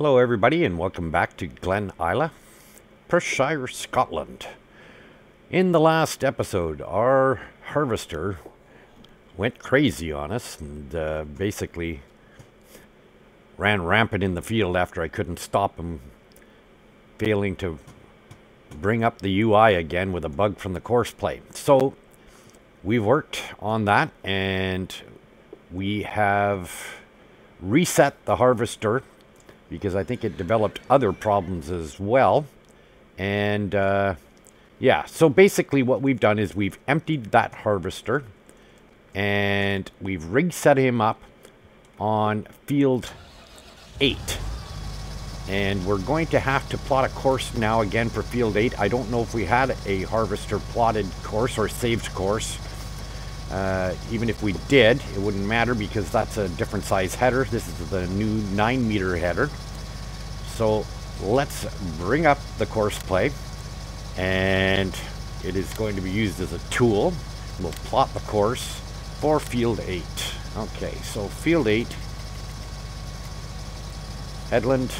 Hello everybody and welcome back to Glen Isla, Perthshire, Scotland. In the last episode, our harvester went crazy on us and uh, basically ran rampant in the field after I couldn't stop him, failing to bring up the UI again with a bug from the course play. So we've worked on that and we have reset the harvester because I think it developed other problems as well. And uh, yeah, so basically what we've done is we've emptied that harvester and we've reset him up on field 8. And we're going to have to plot a course now again for field 8. I don't know if we had a harvester plotted course or saved course. Uh, even if we did, it wouldn't matter because that's a different size header. This is the new 9 meter header. So let's bring up the course play and it is going to be used as a tool. We'll plot the course for field 8. Okay, so field 8, headland,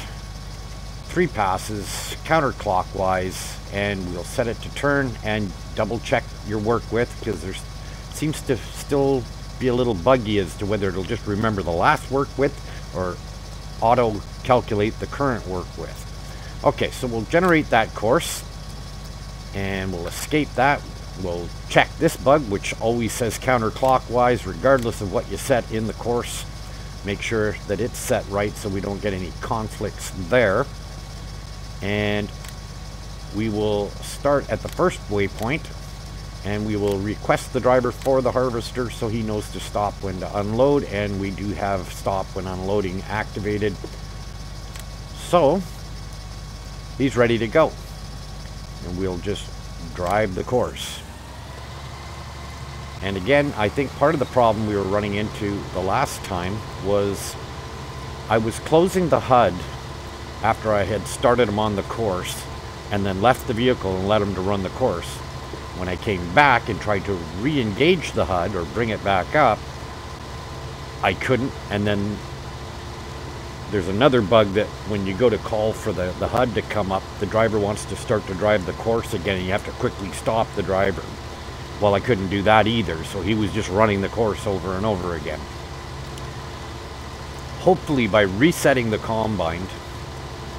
three passes counterclockwise and we'll set it to turn and double check your work width because there's seems to still be a little buggy as to whether it'll just remember the last work width or auto calculate the current work width. Okay, so we'll generate that course and we'll escape that. We'll check this bug, which always says counterclockwise, regardless of what you set in the course. Make sure that it's set right so we don't get any conflicts there. And we will start at the first waypoint and we will request the driver for the harvester so he knows to stop when to unload and we do have stop when unloading activated. So he's ready to go and we'll just drive the course. And again I think part of the problem we were running into the last time was I was closing the HUD after I had started him on the course and then left the vehicle and let him to run the course when I came back and tried to re-engage the HUD or bring it back up, I couldn't. And then there's another bug that when you go to call for the, the HUD to come up, the driver wants to start to drive the course again and you have to quickly stop the driver. Well, I couldn't do that either, so he was just running the course over and over again. Hopefully by resetting the combine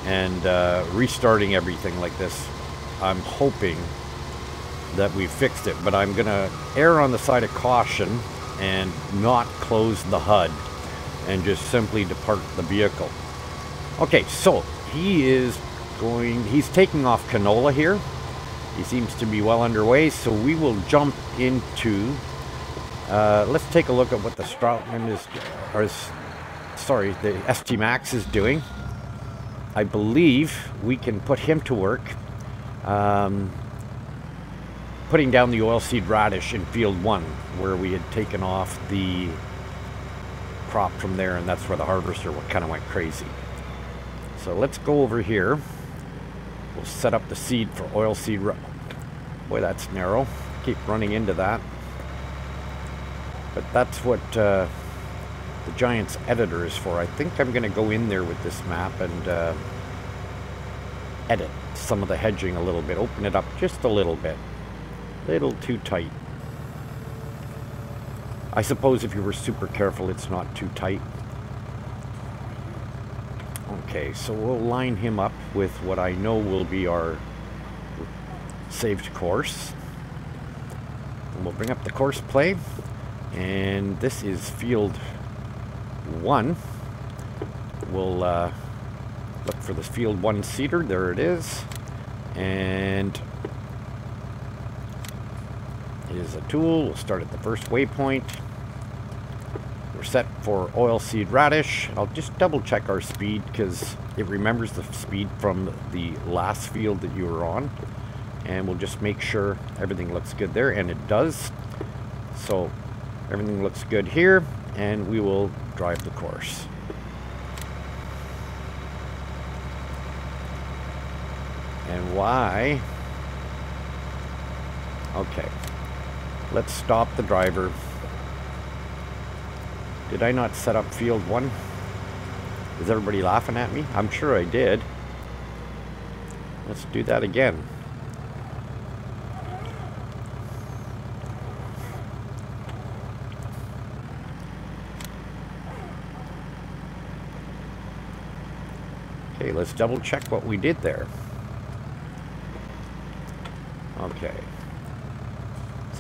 and uh, restarting everything like this, I'm hoping that we fixed it, but I'm going to err on the side of caution and not close the HUD and just simply depart the vehicle. Okay, so he is going, he's taking off canola here. He seems to be well underway, so we will jump into, uh, let's take a look at what the Stroutman is, or is, sorry, the ST Max is doing. I believe we can put him to work. Um, putting down the oilseed radish in field one where we had taken off the crop from there and that's where the harvester kind of went crazy. So let's go over here. We'll set up the seed for oilseed. Boy, that's narrow. Keep running into that. But that's what uh, the Giants editor is for. I think I'm going to go in there with this map and uh, edit some of the hedging a little bit. Open it up just a little bit little too tight. I suppose if you were super careful, it's not too tight. Okay, so we'll line him up with what I know will be our saved course. And we'll bring up the course play. And this is field one. We'll uh, look for the field one seeder. There it is. And is a tool. We'll start at the first waypoint. We're set for oilseed radish. I'll just double check our speed because it remembers the speed from the last field that you were on. And we'll just make sure everything looks good there, and it does. So everything looks good here, and we will drive the course. And why? Okay. Let's stop the driver. Did I not set up field one? Is everybody laughing at me? I'm sure I did. Let's do that again. Okay, let's double check what we did there. Okay.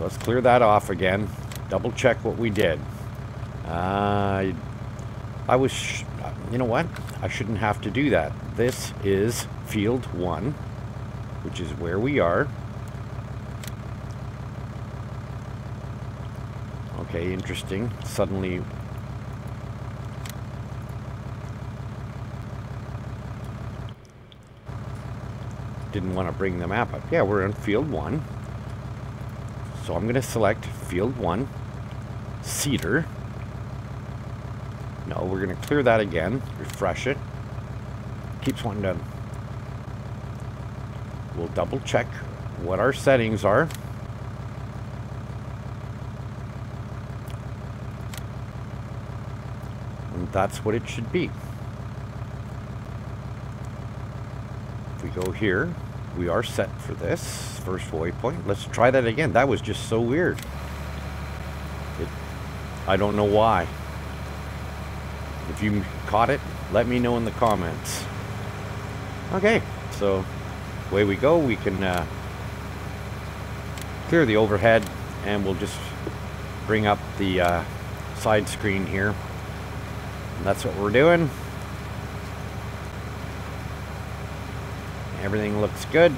Let's clear that off again. Double check what we did. Uh, I was, you know what? I shouldn't have to do that. This is field one, which is where we are. Okay, interesting. Suddenly didn't want to bring the map up. Yeah, we're in field one. So I'm going to select field one, seeder. No, we're going to clear that again, refresh it. Keeps wanting to... We'll double check what our settings are. And that's what it should be. If we go here, we are set for this first waypoint. Let's try that again. That was just so weird. It, I don't know why. If you caught it, let me know in the comments. Okay, so away we go. We can uh, clear the overhead and we'll just bring up the uh, side screen here. And that's what we're doing. Everything looks good.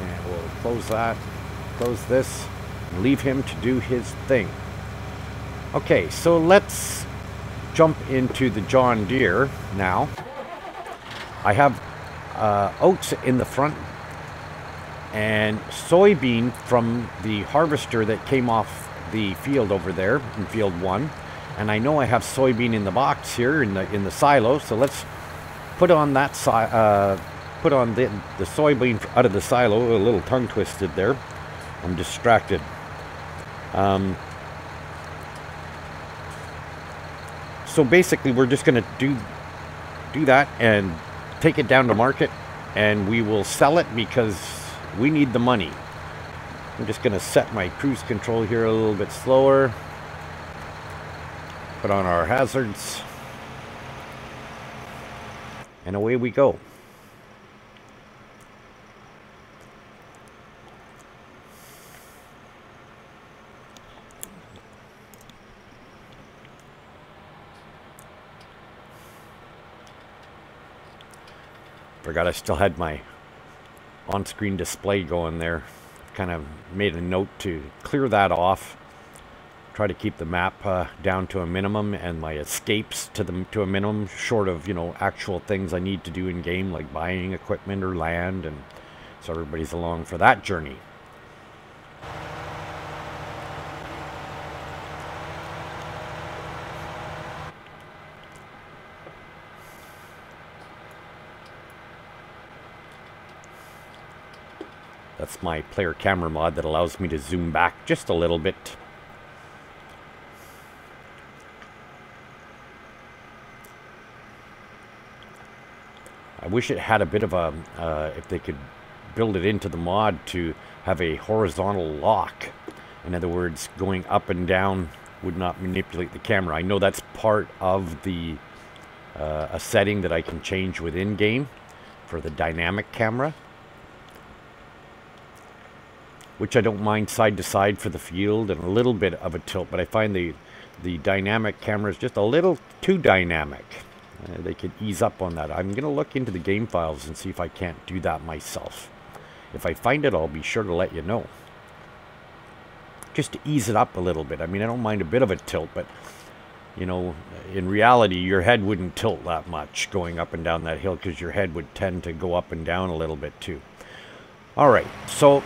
And we'll close that, close this, leave him to do his thing. Okay, so let's jump into the John Deere now. I have uh, oats in the front and soybean from the harvester that came off the field over there in field one. And I know I have soybean in the box here in the in the silo, so let's put on that si uh, put on the, the soybean out of the silo. A little tongue twisted there. I'm distracted. Um, so basically, we're just going to do do that and take it down to market, and we will sell it because we need the money. I'm just going to set my cruise control here a little bit slower. Put on our hazards. And away we go. Forgot I still had my on-screen display going there. Kind of made a note to clear that off try to keep the map uh, down to a minimum and my escapes to the to a minimum short of you know actual things I need to do in game like buying equipment or land and so everybody's along for that journey. That's my player camera mod that allows me to zoom back just a little bit I wish it had a bit of a, uh, if they could build it into the mod to have a horizontal lock. In other words, going up and down would not manipulate the camera. I know that's part of the uh, a setting that I can change within game for the dynamic camera. Which I don't mind side to side for the field and a little bit of a tilt, but I find the the dynamic camera is just a little too dynamic. Uh, they could ease up on that. I'm going to look into the game files and see if I can't do that myself. If I find it, I'll be sure to let you know. Just to ease it up a little bit. I mean, I don't mind a bit of a tilt, but, you know, in reality, your head wouldn't tilt that much going up and down that hill because your head would tend to go up and down a little bit too. All right, so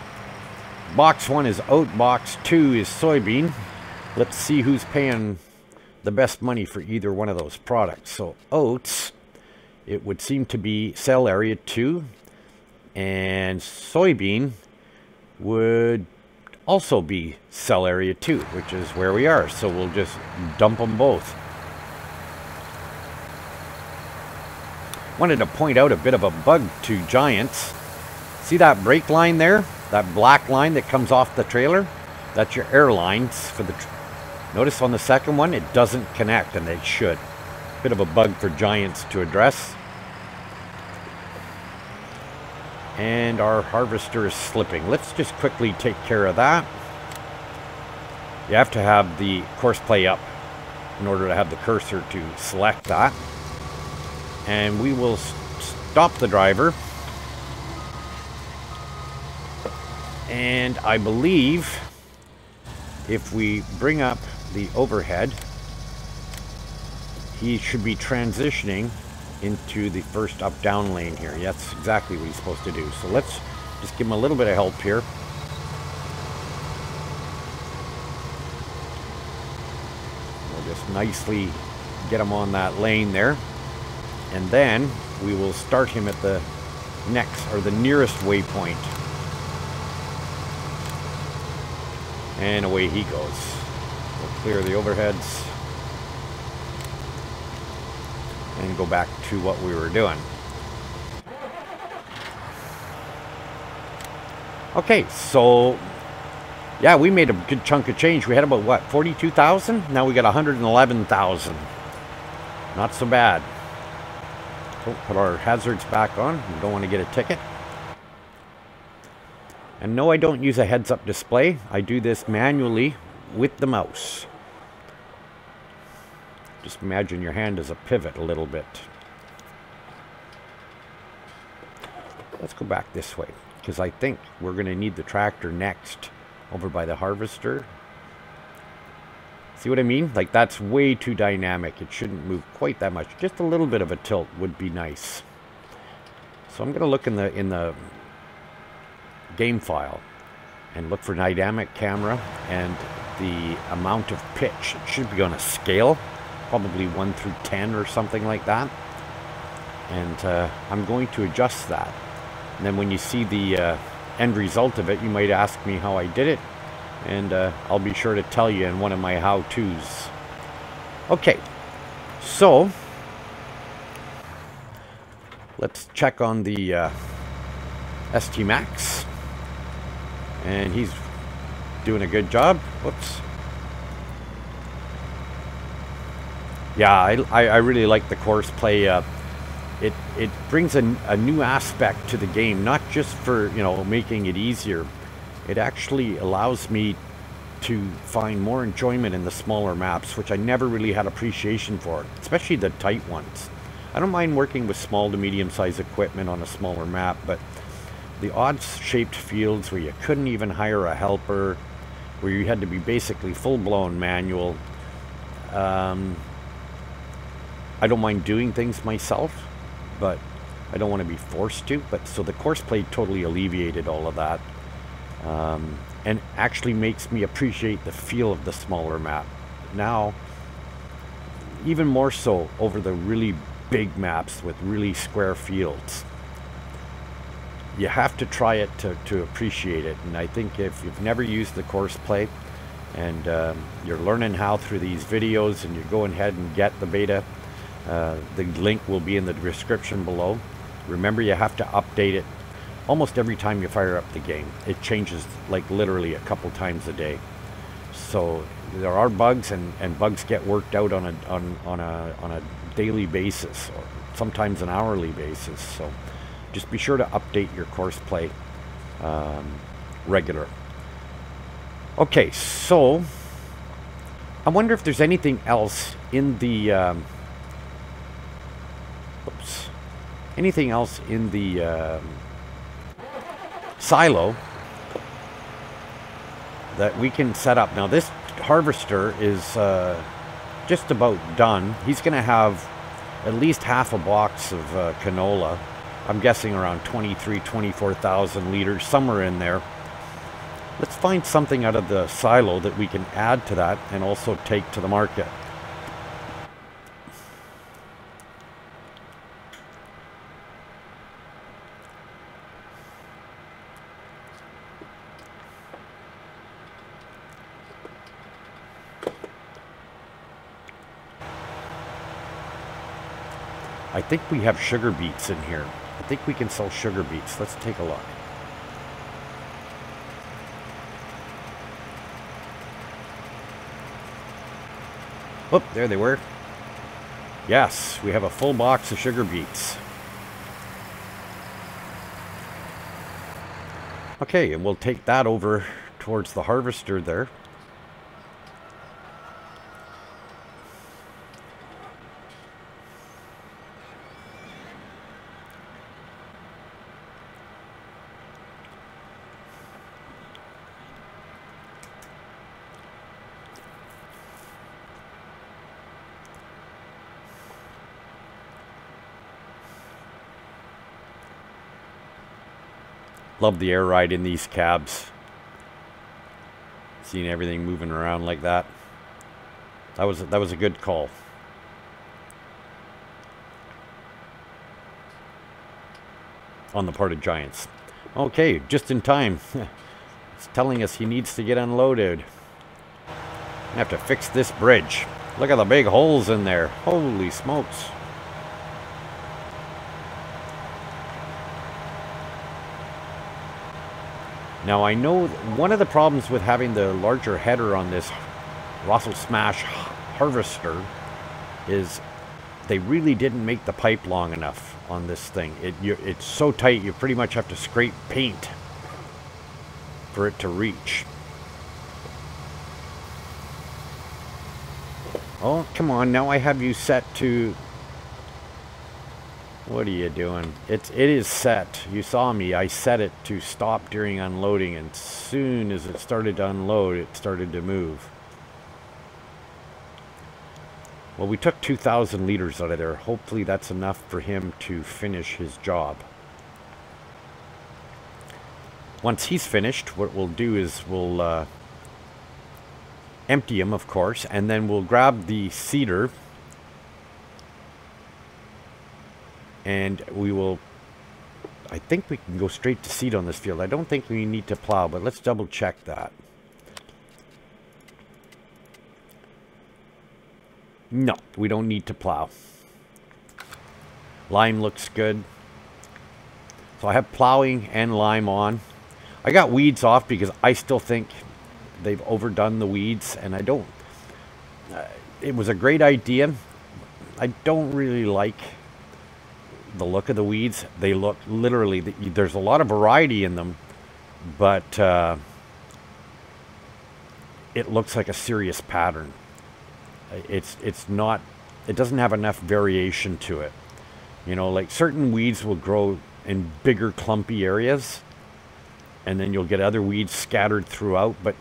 box one is oat, box two is soybean. Let's see who's paying the best money for either one of those products. So oats, it would seem to be sell area 2 and soybean would also be sell area 2, which is where we are. So we'll just dump them both. wanted to point out a bit of a bug to Giants. See that brake line there? That black line that comes off the trailer? That's your air lines for the... Notice on the second one, it doesn't connect, and it should. Bit of a bug for Giants to address. And our harvester is slipping. Let's just quickly take care of that. You have to have the course play up in order to have the cursor to select that. And we will stop the driver. And I believe if we bring up the overhead, he should be transitioning into the first up-down lane here. That's exactly what he's supposed to do. So let's just give him a little bit of help here. We'll just nicely get him on that lane there. And then we will start him at the next, or the nearest waypoint. And away he goes. Clear the overheads. And go back to what we were doing. Okay, so yeah, we made a good chunk of change. We had about what, 42,000? Now we got 111,000. Not so bad. So put our hazards back on. We don't want to get a ticket. And no, I don't use a heads-up display. I do this manually with the mouse. Just imagine your hand as a pivot a little bit. Let's go back this way, because I think we're going to need the tractor next over by the harvester. See what I mean? Like, that's way too dynamic. It shouldn't move quite that much. Just a little bit of a tilt would be nice. So I'm going to look in the in the game file and look for dynamic camera and the amount of pitch. It should be on a scale, probably 1 through 10 or something like that. And uh, I'm going to adjust that. And then when you see the uh, end result of it, you might ask me how I did it. And uh, I'll be sure to tell you in one of my how-tos. Okay, so let's check on the uh, ST Max and he's doing a good job. Whoops. Yeah, I, I, really like the course play. Uh, it it brings a, a new aspect to the game, not just for you know making it easier. It actually allows me to find more enjoyment in the smaller maps, which I never really had appreciation for, especially the tight ones. I don't mind working with small to medium-sized equipment on a smaller map, but the odd-shaped fields where you couldn't even hire a helper, where you had to be basically full-blown manual. Um, I don't mind doing things myself, but I don't want to be forced to. But so the course play totally alleviated all of that, um, and actually makes me appreciate the feel of the smaller map. Now, even more so over the really big maps with really square fields you have to try it to, to appreciate it. And I think if you've never used the course play and um, you're learning how through these videos and you're going ahead and get the beta, uh, the link will be in the description below. Remember, you have to update it almost every time you fire up the game. It changes like literally a couple times a day. So there are bugs and, and bugs get worked out on a, on, on, a, on a daily basis or sometimes an hourly basis. So just be sure to update your course play um, regular. Okay, so I wonder if there's anything else in the um, anything else in the um, silo that we can set up. Now this harvester is uh, just about done. He's going to have at least half a box of uh, canola I'm guessing around 23, 24,000 liters, somewhere in there. Let's find something out of the silo that we can add to that and also take to the market. Think we have sugar beets in here. I think we can sell sugar beets. Let's take a look. Oh, there they were. Yes, we have a full box of sugar beets. Okay, and we'll take that over towards the harvester there. Love the air ride in these cabs. Seeing everything moving around like that. That was that was a good call. On the part of Giants. Okay, just in time. it's telling us he needs to get unloaded. I have to fix this bridge. Look at the big holes in there. Holy smokes. Now I know one of the problems with having the larger header on this Rostselmash harvester is they really didn't make the pipe long enough on this thing. It, you, it's so tight you pretty much have to scrape paint for it to reach. Oh, come on. Now I have you set to what are you doing? It's, it is set. You saw me. I set it to stop during unloading, and soon as it started to unload, it started to move. Well, we took 2,000 liters out of there. Hopefully that's enough for him to finish his job. Once he's finished, what we'll do is we'll uh, empty him, of course, and then we'll grab the seeder and we will I think we can go straight to seed on this field. I don't think we need to plow, but let's double check that. No, we don't need to plow. Lime looks good. So I have plowing and lime on. I got weeds off because I still think they've overdone the weeds and I don't... Uh, it was a great idea. I don't really like the look of the weeds. They look literally, there's a lot of variety in them, but uh, it looks like a serious pattern. It's, it's not, it doesn't have enough variation to it. You know, like certain weeds will grow in bigger clumpy areas and then you'll get other weeds scattered throughout, but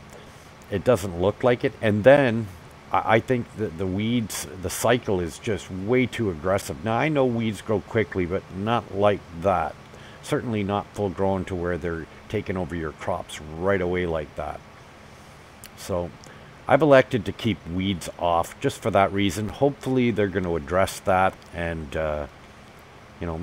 it doesn't look like it. And then I think that the weeds, the cycle is just way too aggressive. Now, I know weeds grow quickly, but not like that. Certainly not full grown to where they're taking over your crops right away like that. So I've elected to keep weeds off just for that reason. Hopefully they're going to address that and, uh, you know,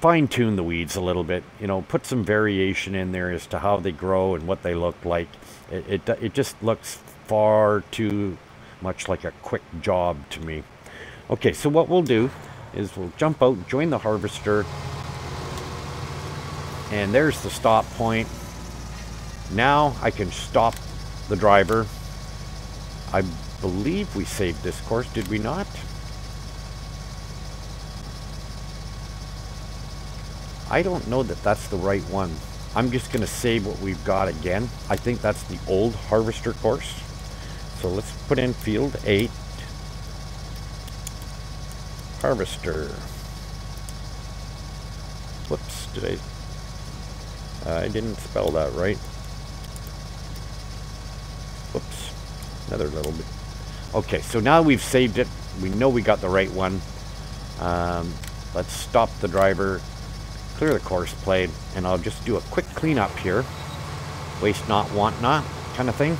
fine tune the weeds a little bit. You know, put some variation in there as to how they grow and what they look like. It, it, it just looks far too much like a quick job to me. Okay, so what we'll do is we'll jump out, join the harvester, and there's the stop point. Now I can stop the driver. I believe we saved this course, did we not? I don't know that that's the right one. I'm just going to save what we've got again. I think that's the old harvester course. So let's put in field 8. Harvester. Whoops, did I... I didn't spell that right. Whoops, another little bit. Okay, so now we've saved it. We know we got the right one. Um, let's stop the driver, clear the course plate, and I'll just do a quick cleanup here. Waste not, want not kind of thing.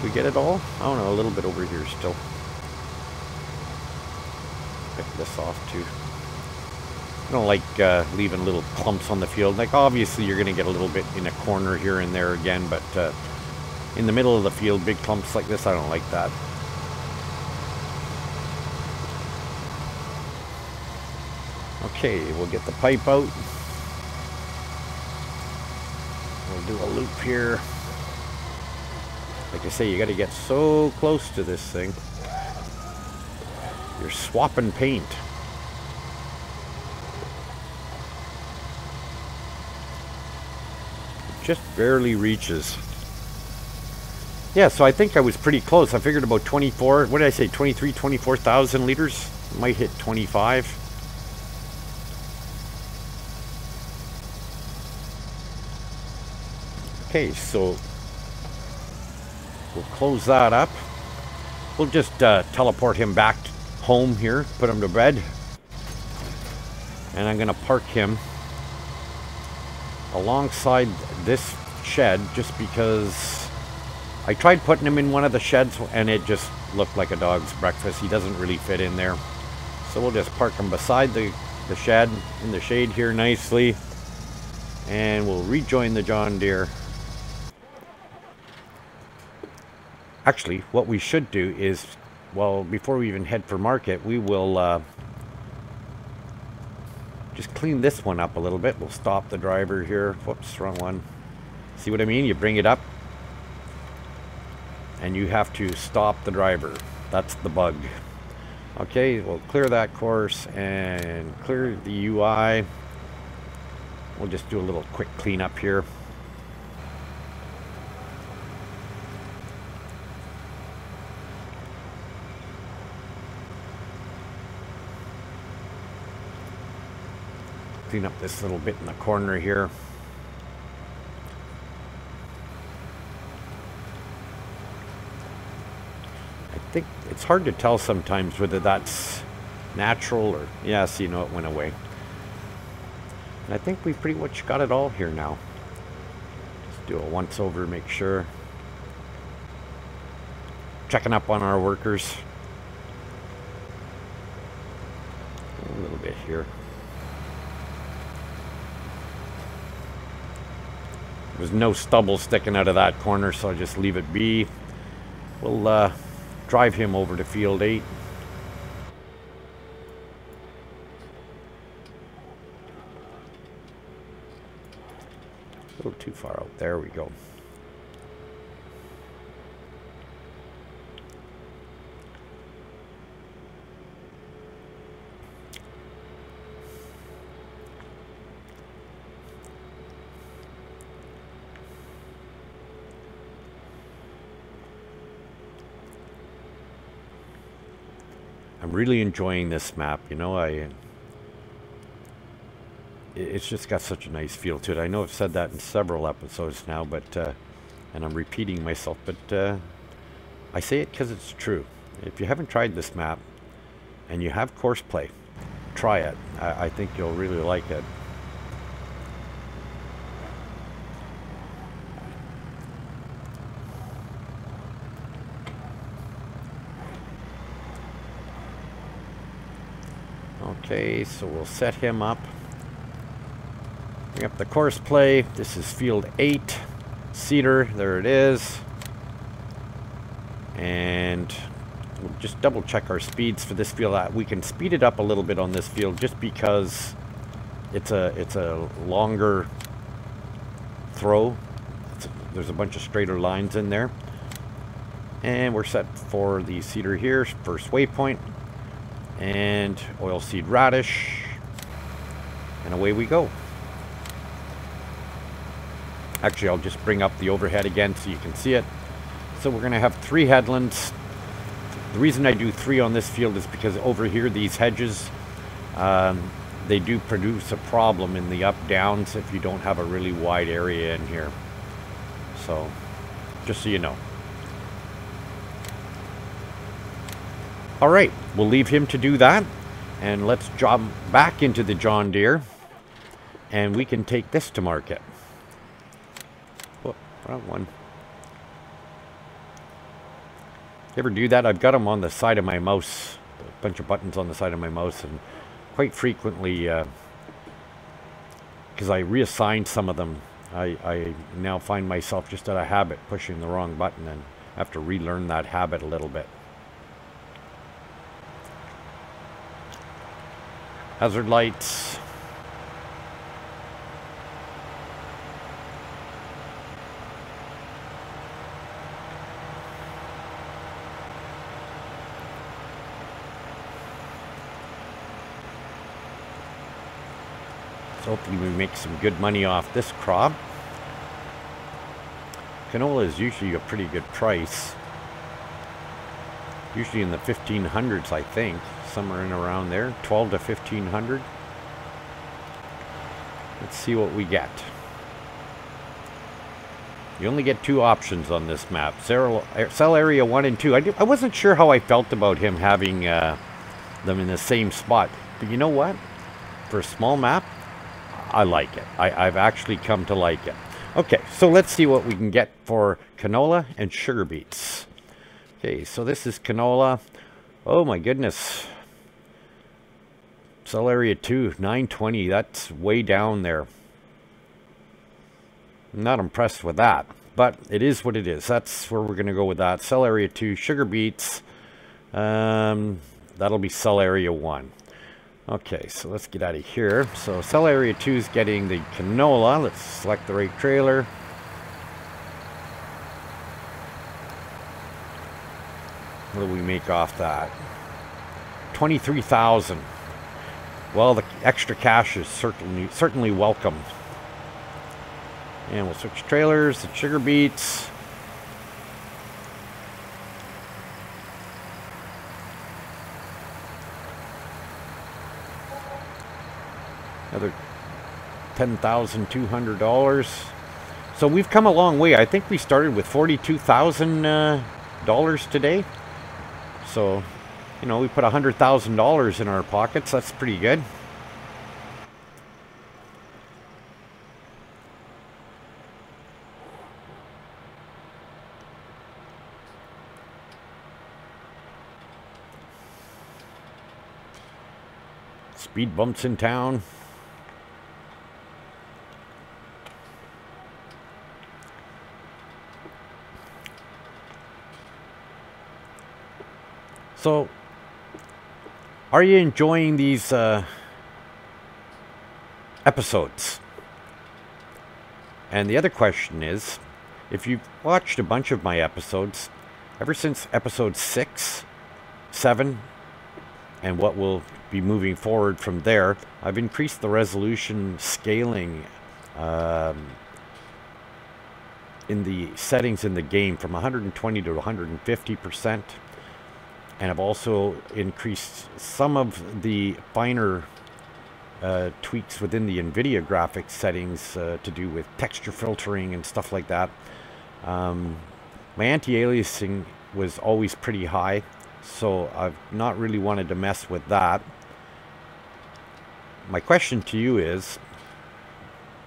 Did we get it all? I don't know, a little bit over here still. Pick this off too. I don't like uh, leaving little clumps on the field. Like obviously you're going to get a little bit in a corner here and there again, but uh, in the middle of the field, big clumps like this, I don't like that. Okay, we'll get the pipe out. We'll do a loop here. Like I say, you got to get so close to this thing. You're swapping paint. just barely reaches. Yeah, so I think I was pretty close. I figured about 24, what did I say, 23, 24,000 liters? Might hit 25. Okay, so we'll close that up. We'll just uh, teleport him back home here, put him to bed. And I'm going to park him alongside this shed just because I tried putting him in one of the sheds and it just looked like a dog's breakfast. He doesn't really fit in there. So we'll just park him beside the, the shed in the shade here nicely. And we'll rejoin the John Deere. Actually, what we should do is, well, before we even head for market, we will uh, just clean this one up a little bit. We'll stop the driver here. Whoops, wrong one. See what I mean? You bring it up and you have to stop the driver. That's the bug. Okay, we'll clear that course and clear the UI. We'll just do a little quick cleanup here. Clean up this little bit in the corner here. I think it's hard to tell sometimes whether that's natural or, yes, you know, it went away. And I think we pretty much got it all here now. Just do a once over, make sure. Checking up on our workers. A little bit here. There's no stubble sticking out of that corner, so I'll just leave it be. We'll uh, drive him over to field 8. A little too far out. There we go. I'm really enjoying this map. You know, I it's just got such a nice feel to it. I know I've said that in several episodes now, but uh, and I'm repeating myself, but uh, I say it because it's true. If you haven't tried this map and you have course play, try it. I, I think you'll really like it. Okay, so we'll set him up. Bring up the course play. This is field 8. Seeder, there it is. And we'll just double check our speeds for this field. Uh, we can speed it up a little bit on this field just because it's a it's a longer throw. A, there's a bunch of straighter lines in there. And we're set for the seeder here, first waypoint and oilseed radish and away we go. Actually I'll just bring up the overhead again so you can see it. So we're gonna have three headlands. The reason I do three on this field is because over here these hedges um, they do produce a problem in the up downs if you don't have a really wide area in here. So just so you know. All right, we'll leave him to do that. And let's jump back into the John Deere. And we can take this to market. Whoop, wrong one. Ever do that? I've got them on the side of my mouse. A bunch of buttons on the side of my mouse. And quite frequently, uh, because I reassigned some of them. I, I now find myself just out of habit pushing the wrong button and have to relearn that habit a little bit. Hazard lights. So hopefully we make some good money off this crop. Canola is usually a pretty good price. Usually in the 1500s, I think. Somewhere in around there. 12 to 1500. Let's see what we get. You only get two options on this map. Sell area 1 and 2. I, I wasn't sure how I felt about him having uh, them in the same spot. But you know what? For a small map, I like it. I, I've actually come to like it. Okay, so let's see what we can get for canola and sugar beets. Okay, so this is canola. Oh my goodness. Sell area 2, 920. That's way down there. I'm not impressed with that, but it is what it is. That's where we're going to go with that. Sell area 2, sugar beets. Um, that'll be sell area 1. Okay, so let's get out of here. So sell area 2 is getting the canola. Let's select the right trailer. What do we make off that? 23,000. Well, the extra cash is certainly certainly welcome. And we'll switch trailers, the sugar beets. Another $10,200. So we've come a long way. I think we started with $42,000 uh, today. So, you know, we put $100,000 in our pockets. That's pretty good. Speed bumps in town. So, are you enjoying these uh, episodes? And the other question is, if you've watched a bunch of my episodes, ever since episode 6, 7, and what will be moving forward from there, I've increased the resolution scaling um, in the settings in the game from 120 to 150 percent and I've also increased some of the finer uh, tweaks within the NVIDIA graphics settings uh, to do with texture filtering and stuff like that. Um, my anti-aliasing was always pretty high, so I've not really wanted to mess with that. My question to you is,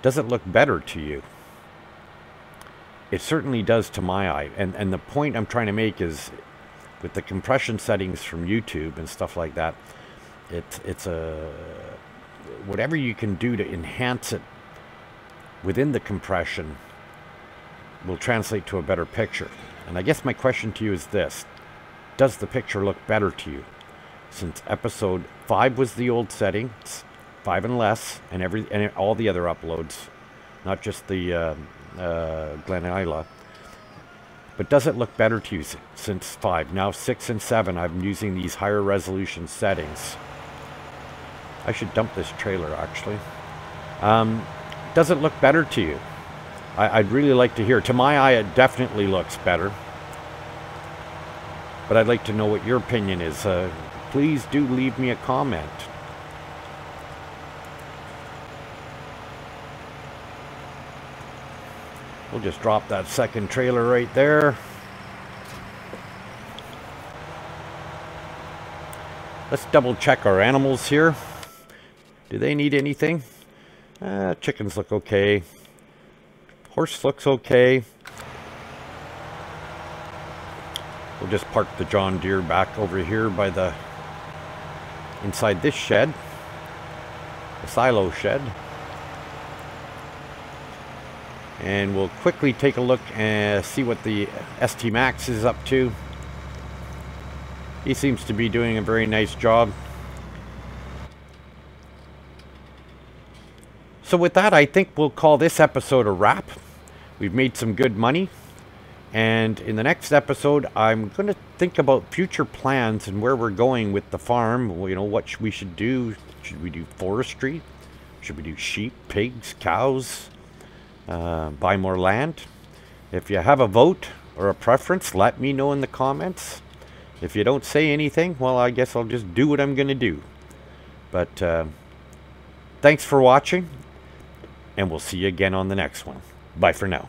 does it look better to you? It certainly does to my eye, and, and the point I'm trying to make is with the compression settings from YouTube and stuff like that, it's it's a whatever you can do to enhance it within the compression will translate to a better picture. And I guess my question to you is this: Does the picture look better to you? Since episode five was the old settings, five and less, and every and all the other uploads, not just the uh, uh, Glen Isla. But does it look better to you since 5? Now 6 and 7, I'm using these higher resolution settings. I should dump this trailer, actually. Um, does it look better to you? I, would really like to hear. To my eye, it definitely looks better. But I'd like to know what your opinion is. Uh, please do leave me a comment. We'll just drop that second trailer right there. Let's double check our animals here. Do they need anything? Uh, chickens look okay. Horse looks okay. We'll just park the John Deere back over here by the inside this shed. The silo shed. And we'll quickly take a look and see what the ST Max is up to. He seems to be doing a very nice job. So with that, I think we'll call this episode a wrap. We've made some good money. And in the next episode, I'm going to think about future plans and where we're going with the farm. You know, what we should do. Should we do forestry? Should we do sheep, pigs, cows? Uh, buy more land? If you have a vote or a preference, let me know in the comments. If you don't say anything, well, I guess I'll just do what I'm going to do. But uh, thanks for watching, and we'll see you again on the next one. Bye for now.